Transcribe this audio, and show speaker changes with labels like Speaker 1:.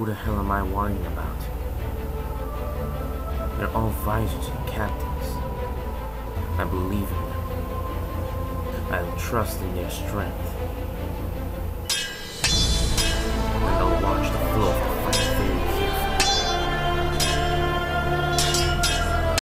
Speaker 1: Who the hell am I worrying about? They're all visors and captains. I believe in them. I trust in their strength.